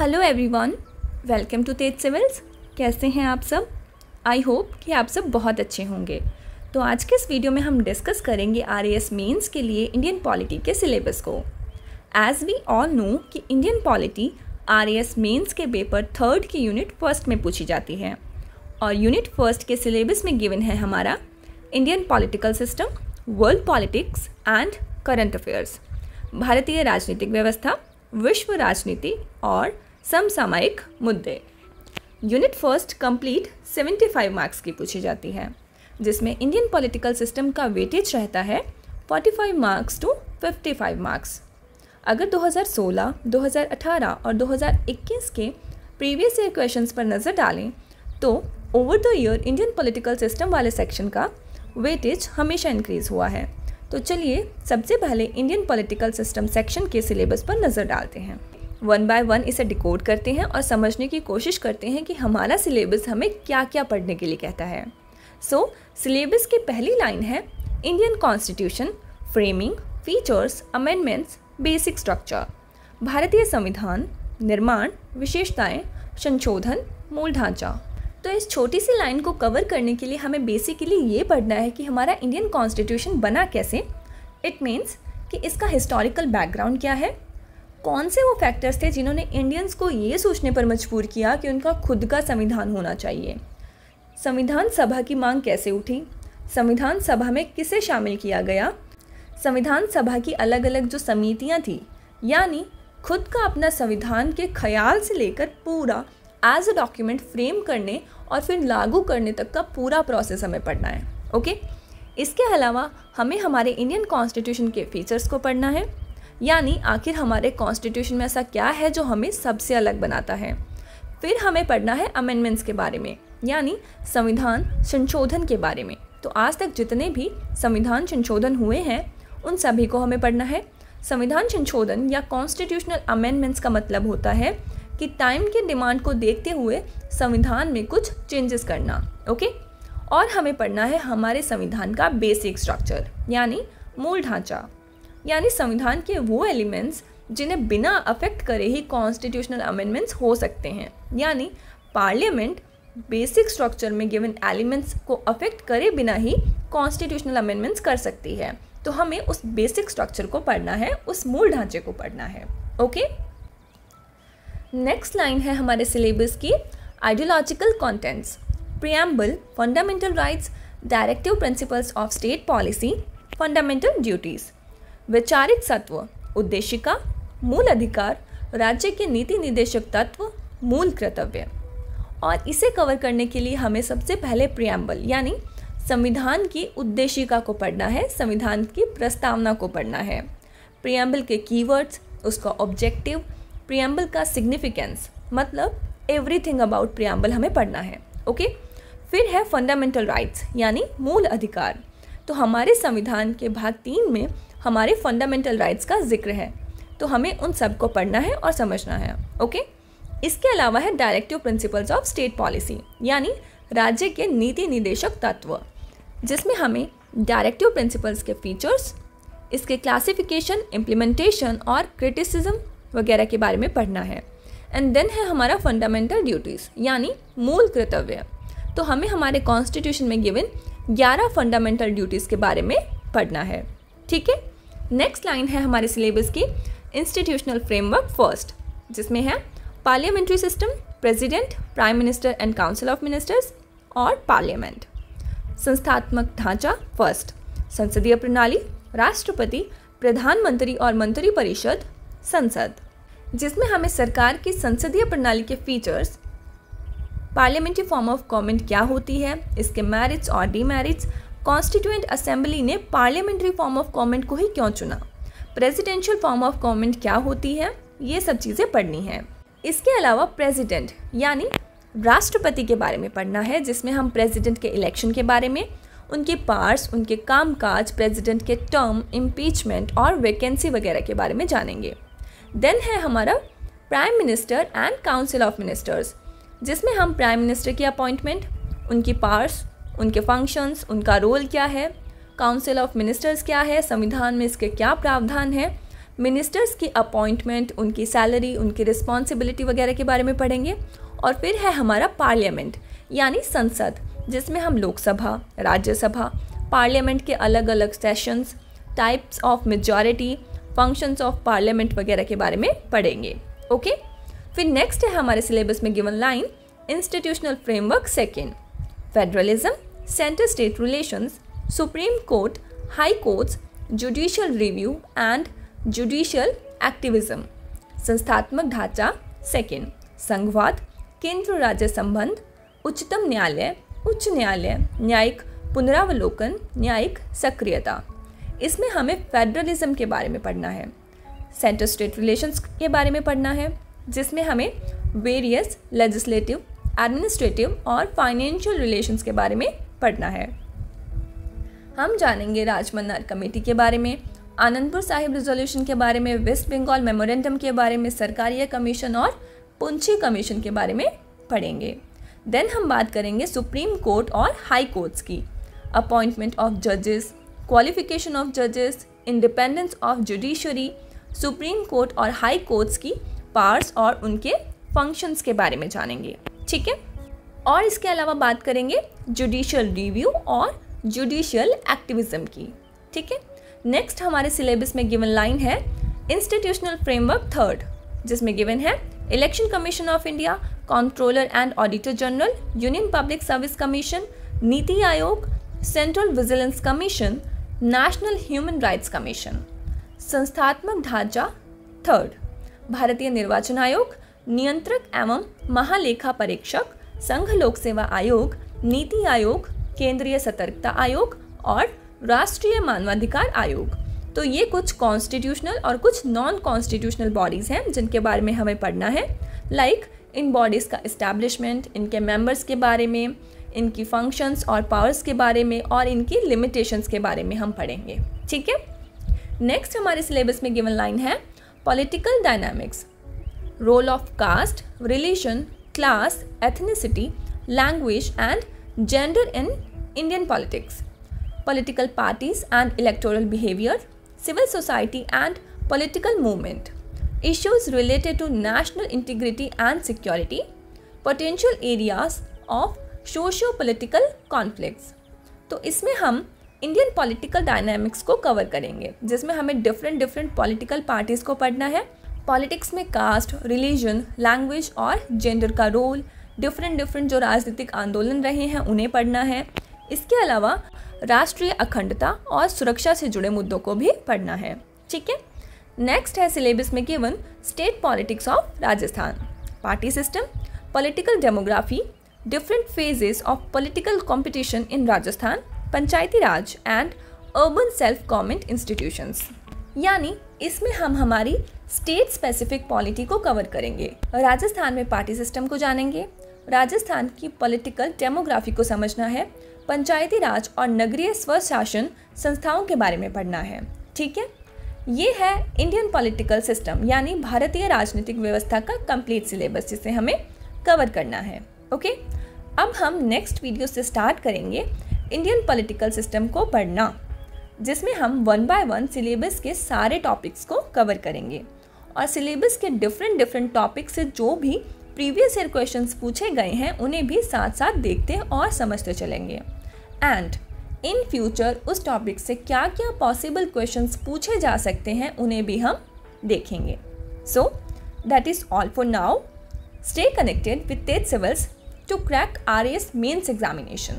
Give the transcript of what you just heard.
Hello everyone welcome to Tej civils कैसे हैं आप सब? आई होप कि आप सब बहुत अच्छे होंगे। तो आज के इस वीडियो में हम डिस्कस करेंगे आर एस मेन्स के लिए इंडियन पॉलिटी के सिलेबस को। एज वी ऑल नो कि Indian polity R S mains के पेपर थर्ड की यूनिट फ़र्स्ट में पूछी जाती है। और यूनिट फ़र्स्ट के सिलेबस में गिवन है हमारा Indian political system world politics and current affairs भारतीय राजनीतिक व्यवस्था, विश्व राजनीति और समसामयिक मुद्दे। यूनिट फ़र्स्ट कंप्लीट 75 मार्क्स की पूछी जाती है जिसमें इंडियन पॉलिटिकल सिस्टम का वेटेज रहता है 45 मार्क्स टू 55 मार्क्स अगर 2016, 2018 और 2021 के प्रीवियस ईयर क्वेश्चंस पर नज़र डालें तो over the year Indian political system वाले सेक्शन का वेटेज हमेशा इंक्रीज हुआ है। तो चलिए सबसे पहले इंडियन पॉलिटिकल सिस्टम सेक्शन के सिलेबस पर नज़र डालते हैं। वन बाय वन इसे डिकोड करते हैं और समझने की कोशिश करते हैं कि हमारा सिलेबस हमें क्या क्या पढ़ने के लिए कहता है। सो so, सिलेबस की पहली लाइन है Indian constitution framing features amendments basic structure भारतीय संविधान निर्माण विशेषताएँ संशोधन मूल ढांचा तो इस छोटी सी लाइन को कवर करने के लिए हमें बेसिकली ये पढ़ना है कि हमारा इंडियन कॉन्स्टिट्यूशन बना कैसे। इट मीन्स कि इसका हिस्टोरिकल बैकग्राउंड क्या है कौन से वो फैक्टर्स थे जिन्होंने इंडियंस को ये सोचने पर मजबूर किया कि उनका खुद का संविधान होना चाहिए? संविधान सभा की मांग कैसे उठी? संविधान सभा में किसे शामिल किया गया? संविधान सभा की अलग अलग जो समितियाँ थी, यानी खुद का अपना संविधान के ख्याल से लेकर पूरा एज अ डॉक्यूमेंट फ्रेम करने और फिर लागू करने तक का पूरा प्रोसेस हमें पढ़ना है ओके इसके अलावा हमें हमारे इंडियन कॉन्स्टिट्यूशन के फीचर्स को पढ़ना है। यानी आखिर हमारे कॉन्स्टिट्यूशन में ऐसा क्या है जो हमें सबसे अलग बनाता है? फिर हमें पढ़ना है अमेंडमेंट्स के बारे में, यानी संविधान संशोधन के बारे में। तो आज तक जितने भी संविधान संशोधन हुए हैं, उन सभी को हमें पढ़ना है। संविधान संशोधन या कॉन्स्टिट्यूशनल अमेंडमेंट्स का मतलब होता है कि टाइम के डिमांड को देखते हुए संविधान में कुछ चेंजेस करना ओके और हमें पढ़ना है हमारे संविधान का बेसिक स्ट्रक्चर यानी मूल ढांचा। यानी संविधान के वो एलिमेंट्स जिन्हें बिना अफेक्ट करे ही कॉन्स्टिट्यूशनल अमेंडमेंट्स हो सकते हैं। यानी पार्लियामेंट बेसिक स्ट्रक्चर में गिवन एलिमेंट्स को अफेक्ट करे बिना ही कॉन्स्टिट्यूशनल अमेंडमेंट्स कर सकती है। तो हमें उस बेसिक स्ट्रक्चर को पढ़ना है, उस मूल ढांचे को पढ़ना है। ओके नेक्स्ट लाइन है हमारे सिलेबस की ideological contents preamble fundamental rights directive principles of state policy fundamental duties वैचारिक सत्व, उद्देशिका, मूल अधिकार, राज्य के नीति निदेशक तत्व, मूल कर्तव्य। और इसे कवर करने के लिए हमें सबसे पहले प्रियम्बल यानी संविधान की उद्देशिका को पढ़ना है, संविधान की प्रस्तावना को पढ़ना है। प्रियम्बल के कीवर्ड्स उसका ऑब्जेक्टिव प्रियम्बल का सिग्निफिकेंस मतलब एवरीथिंग अबाउट प्रियम्बल हमें पढ़ना है ओके फिर है फंडामेंटल राइट्स यानी मूल अधिकार। तो हमारे संविधान के भाग तीन में हमारे फंडामेंटल राइट्स का ज़िक्र है। तो हमें उन सबको पढ़ना है और समझना है ओके इसके अलावा है directive principles of state policy यानी राज्य के नीति निदेशक तत्व, जिसमें हमें डायरेक्टिव प्रिंसिपल्स के फीचर्स इसके क्लासिफिकेशन इम्प्लीमेंटेशन और क्रिटिसिज्म वगैरह के बारे में पढ़ना है। एंड देन है हमारा फंडामेंटल ड्यूटीज़ यानी मूल कर्तव्य। तो हमें हमारे कॉन्स्टिट्यूशन में गिवन 11 फंडामेंटल ड्यूटीज़ के बारे में पढ़ना है, ठीक है? नेक्स्ट लाइन है हमारे सिलेबस की इंस्टीट्यूशनल फ्रेमवर्क फ़र्स्ट जिसमें है parliamentary system president prime minister and council of ministers और पार्लियामेंट संस्थात्मक ढांचा फ़र्स्ट संसदीय प्रणाली, राष्ट्रपति, प्रधानमंत्री और मंत्री परिषद संसद, जिसमें हमें सरकार की संसदीय प्रणाली के features parliamentary form of government क्या होती है, इसके मैरिट्स और डीमेरिट्स कॉन्स्टिट्यूएंट असेंबली ने पार्लियामेंट्री फॉर्म ऑफ़ गवर्नमेंट को ही क्यों चुना? प्रेसिडेंशियल फॉर्म ऑफ़ गवर्नमेंट क्या होती है? ये सब चीज़ें पढ़नी है। इसके अलावा प्रेसिडेंट, यानी राष्ट्रपति के बारे में पढ़ना है, जिसमें हम प्रेसिडेंट के इलेक्शन के बारे में, उनके पार्स, उनके कामकाज, प्रेसिडेंट के टर्म इम्पीचमेंट और वैकेंसी वगैरह के बारे में जानेंगे। देन है हमारा prime minister and council of ministers जिसमें हम प्राइम मिनिस्टर की अपॉइंटमेंट उनकी पार्स उनके फ़ंक्शंस उनका रोल क्या है? काउंसिल ऑफ़ मिनिस्टर्स क्या है? संविधान में इसके क्या प्रावधान है? मिनिस्टर्स की अपॉइंटमेंट उनकी सैलरी उनकी रिस्पॉन्सिबिलिटी वगैरह के बारे में पढ़ेंगे। और फिर है हमारा पार्लियामेंट यानी संसद, जिसमें हम लोकसभा, राज्यसभा पार्लियामेंट के अलग अलग sessions types of majority functions of parliament वगैरह के बारे में पढ़ेंगे। ओके फिर नेक्स्ट है हमारे सिलेबस में given line institutional framework second federalism centre state relations supreme court high courts judicial review and judicial activism संस्थात्मक ढांचा सेकेंड संघवाद केंद्र राज्य संबंध उच्चतम न्यायालय उच्च न्यायालय न्यायिक पुनरावलोकन न्यायिक सक्रियता इसमें हमें फेडरलिज्म के बारे में पढ़ना है सेंटर स्टेट रिलेशंस के बारे में पढ़ना है जिसमें हमें वेरियस लेजिस्लेटिव एडमिनिस्ट्रेटिव और फाइनेंशियल रिलेशंस के बारे में पढ़ना है। हम जानेंगे राजमन्नार कमेटी के बारे में, आनंदपुर साहिब रिजोल्यूशन के बारे में वेस्ट बंगाल मेमोरेंडम के बारे में, सरकारिया कमीशन और पुंछी कमीशन के बारे में पढ़ेंगे। देन हम बात करेंगे सुप्रीम कोर्ट और हाई कोर्ट्स की। अपॉइंटमेंट ऑफ़ जजेस क्वालिफिकेशन ऑफ़ जजेस independence of judiciary supreme court और हाई कोर्ट्स की पार्ट्स और उनके फ़ंक्शंस के बारे में जानेंगे। ठीक है? और इसके अलावा बात करेंगे जुडिशियल रिव्यू और जुडिशियल एक्टिविज्म की, ठीक है? नेक्स्ट हमारे सिलेबस में गिवन लाइन है इंस्टीट्यूशनल फ्रेमवर्क थर्ड जिसमें गिवन है election commission of India controller and auditor general union public service commission NITI Aayog central vigilance commission national human rights commission संस्थात्मक ढांचा थर्ड भारतीय निर्वाचन आयोग, नियंत्रक एवं महालेखा परीक्षक संघ लोक सेवा आयोग नीति आयोग केंद्रीय सतर्कता आयोग और राष्ट्रीय मानवाधिकार आयोग। तो ये कुछ कॉन्स्टिट्यूशनल और कुछ नॉन कॉन्स्टिट्यूशनल बॉडीज़ हैं जिनके बारे में हमें पढ़ना है। लाइक like, इन बॉडीज़ का इस्टेब्लिशमेंट इनके मेंबर्स के बारे में इनकी फ़ंक्शंस और पावर्स के बारे में और इनकी लिमिटेशंस के बारे में हम पढ़ेंगे। ठीक है? नेक्स्ट हमारे सिलेबस में गिवन लाइन है political dynamics role of caste religion class ethnicity language and gender in Indian politics political parties and electoral behaviour civil society and political movement issues related to national integrity and security, potential areas of socio political conflicts तो इसमें हम Indian political dynamics को cover करेंगे जिसमें हमें different different political parties को पढ़ना है पॉलिटिक्स में कास्ट रिलीजन लैंग्वेज और जेंडर का रोल डिफरेंट डिफरेंट जो राजनीतिक आंदोलन रहे हैं, उन्हें पढ़ना है। इसके अलावा राष्ट्रीय अखंडता और सुरक्षा से जुड़े मुद्दों को भी पढ़ना है। ठीक है? नेक्स्ट है सिलेबस में given state politics of Rajasthan party system political demography different phases of political competition in Rajasthan panchayati raj and urban self government institutions यानी इसमें हम हमारी स्टेट स्पेसिफिक पॉलिटी को कवर करेंगे। राजस्थान में पार्टी सिस्टम को जानेंगे। राजस्थान की पॉलिटिकल डेमोग्राफी को समझना है। पंचायती राज और नगरीय स्वशासन संस्थाओं के बारे में पढ़ना है। ठीक है? ये है इंडियन पॉलिटिकल सिस्टम यानी भारतीय राजनीतिक व्यवस्था का कंप्लीट सिलेबस जिसे हमें कवर करना है। ओके अब हम नेक्स्ट वीडियो से स्टार्ट करेंगे इंडियन पॉलिटिकल सिस्टम को पढ़ना। जिसमें हम वन बाय वन सिलेबस के सारे टॉपिक्स को कवर करेंगे। और सिलेबस के डिफरेंट डिफरेंट टॉपिक से जो भी प्रीवियस ईयर क्वेश्चन पूछे गए हैं, उन्हें भी साथ साथ देखते और समझते चलेंगे। एंड इन फ्यूचर उस टॉपिक से क्या क्या पॉसिबल क्वेश्चन पूछे जा सकते हैं, उन्हें भी हम देखेंगे। So that is all for now stay connected with Tej civils to crack R S mains examination.